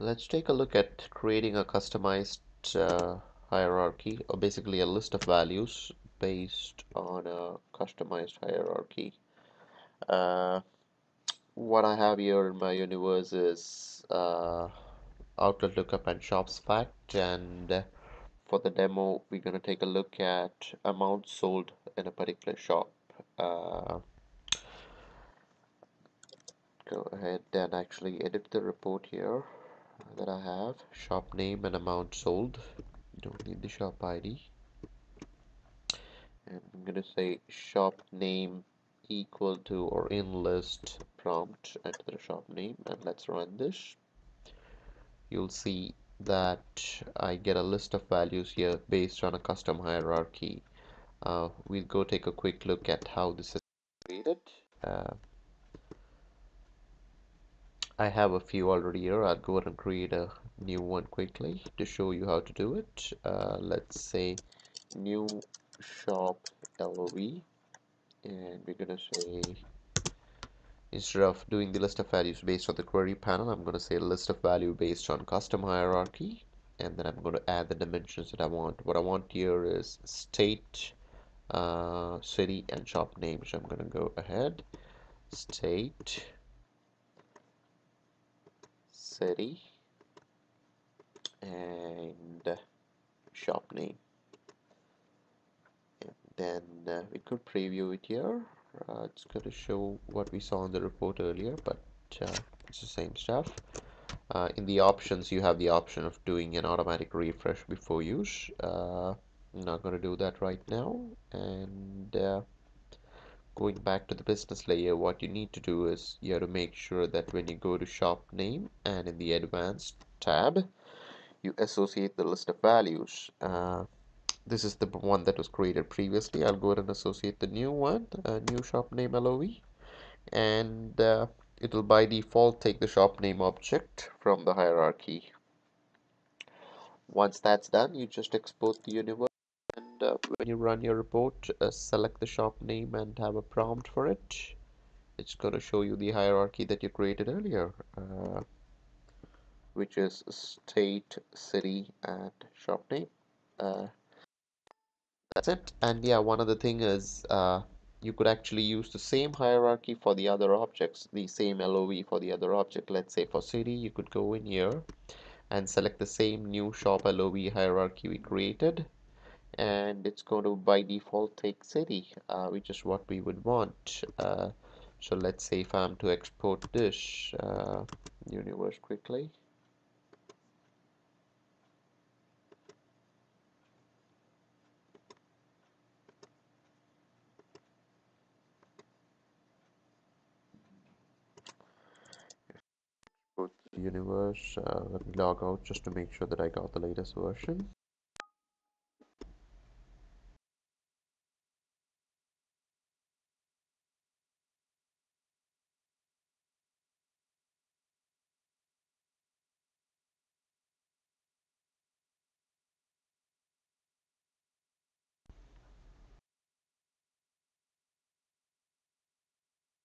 let's take a look at creating a customized uh, hierarchy or basically a list of values based on a customized hierarchy. Uh, what I have here in my universe is uh, outlet lookup and shops fact and for the demo we're going to take a look at amounts sold in a particular shop. Uh, go ahead and actually edit the report here that I have. Shop name and amount sold. You don't need the shop ID and I'm gonna say shop name equal to or in list prompt. Enter the shop name and let's run this. You'll see that I get a list of values here based on a custom hierarchy. Uh, we'll go take a quick look at how this is created. Uh, I have a few already here. I'll go ahead and create a new one quickly to show you how to do it. Uh, let's say new shop LOV and we're gonna say instead of doing the list of values based on the query panel I'm gonna say list of value based on custom hierarchy and then I'm going to add the dimensions that I want what I want here is state uh, city and shop name so I'm gonna go ahead state city and shop name. And then uh, we could preview it here. Uh, it's going to show what we saw in the report earlier but uh, it's the same stuff. Uh, in the options you have the option of doing an automatic refresh before use. Uh, I'm not going to do that right now. And uh, going back to the business layer what you need to do is you have to make sure that when you go to shop name and in the advanced tab you associate the list of values. Uh, this is the one that was created previously. I'll go ahead and associate the new one uh, new shop name LOV and uh, it will by default take the shop name object from the hierarchy. Once that's done you just export the universe and uh, when you run your report uh, select the shop name and have a prompt for it. It's going to show you the hierarchy that you created earlier uh, which is state city and shop name. Uh, that's it. And yeah one other thing is uh, you could actually use the same hierarchy for the other objects the same LOV for the other object. Let's say for city you could go in here and select the same new shop LOV hierarchy we created and it's going to by default take city uh, which is what we would want. Uh, so let's say if I'm to export this uh, universe quickly. Universe uh, let me log out just to make sure that I got the latest version